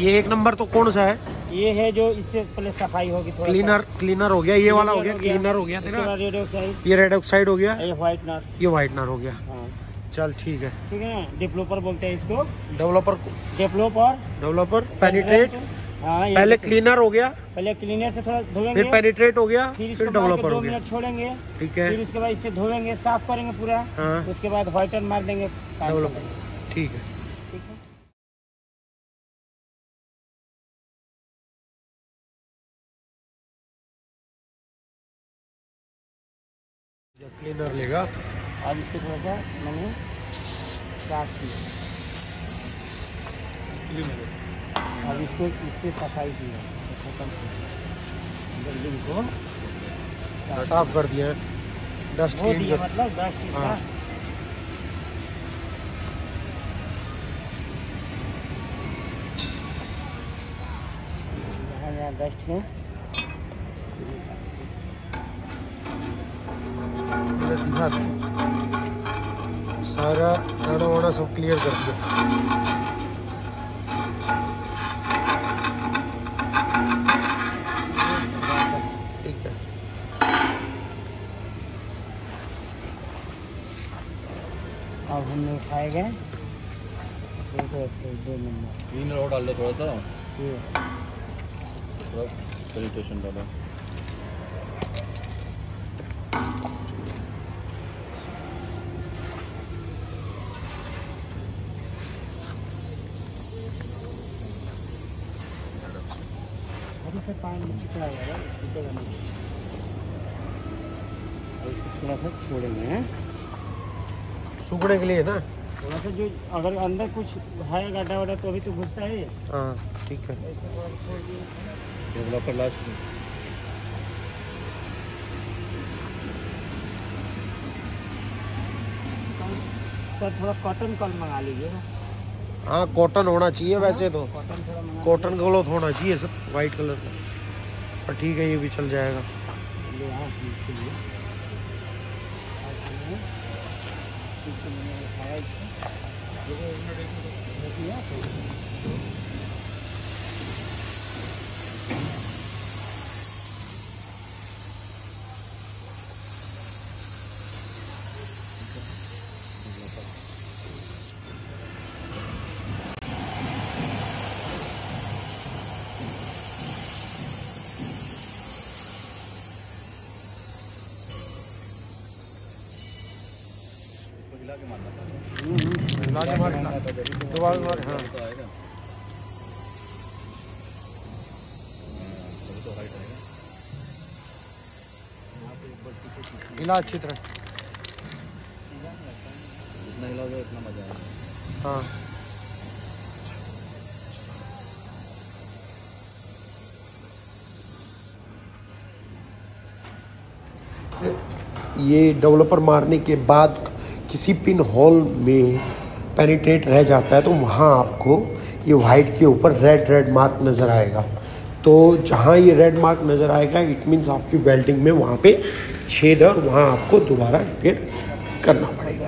ये एक नंबर तो कौन सा है? ये है जो इससे पहले सफ़ाई होगी थोड़ा क्लीनर क्लीनर हो गया ये वाला हो गया क्लीनर हो गया तेरा रेड ऑक्साइड ये रेड ऑक्साइड हो गया। ये व्हाइटनर ये वाइटनर हो गया। हाँ। चल ठीक है। ठीक है ना? डेवलपर बोलते हैं इसको। डेवलपर डेवलपर डेवलपर पेनिट्रेट हाँ पहले क्लीनर हो गया पहले क्लीनर से थोड़ा धोएँगे। फिर पेनिट्रेट हो गया फिर डेवलपर हो गया। छोड़ेंगे। ठीक है। फिर उसके बाद इससे धोएँगे साफ़ करेंगे पूरा। हाँ। उसके बाद व्हाइटर मार देंगे। डेवलपर ठीक है। ठीक है। क्लीनर लेगा। अब इसको थोड़ा सा मैंने काट दिया अब इसको इससे सफ़ाई की है। जल्दी इसको साफ़ कर दिया है। डस्ट क्लीन कर मतलब इसका हाँ। डस्ट है मैंने दिखा था। सारा दाना वाना सब क्लियर कर दिया। ठीक है। अब हमने उठाए गए। एक एक से दो नंबर। तीन और डाल दो थोड़ा सा। थोड़ा डालो। थोड़ी सा पानी होगा छूटेगा नहीं और इसको थोड़ा सा छोड़ेंगे हैं? सूखने के लिए ना? थोड़ा सा जो अगर अंदर कुछ है गड्ढा वड्ढा तो अभी तो घुसता है हाँ ठीक है। तो इसको थोड़ा सा छोड़ दिए डेवलपर लास्ट में सर थोड़ा कॉटन कल मंगा लीजिएगा। हाँ कॉटन होना चाहिए वैसे तो। कॉटन क्लॉथ होना चाहिए सर वाइट कलर का। पर ठीक है, ये भी चल जाएगा ले आओ इसके लिए और हमने इसको मैंने उठाया इसको। देखिए आप। इसको हिला के मारना था। हिला के मार दोबारा मार हाँ। तो आएगा। तो हाइट आएगा। हिला अच्छी तरह। जितना हिलाओगे उतना मज़ा आएगा। हाँ। ये डेवलपर मारने के बाद किसी पिन होल में पेनिट्रेट रह जाता है तो वहाँ आपको ये वाइट के ऊपर रेड रेड मार्क नज़र आएगा। तो जहाँ ये रेड मार्क नज़र आएगा इट मीन्स आपकी वेल्डिंग में वहाँ पे छेद है और वहाँ आपको दोबारा रिपेयर करना पड़ेगा।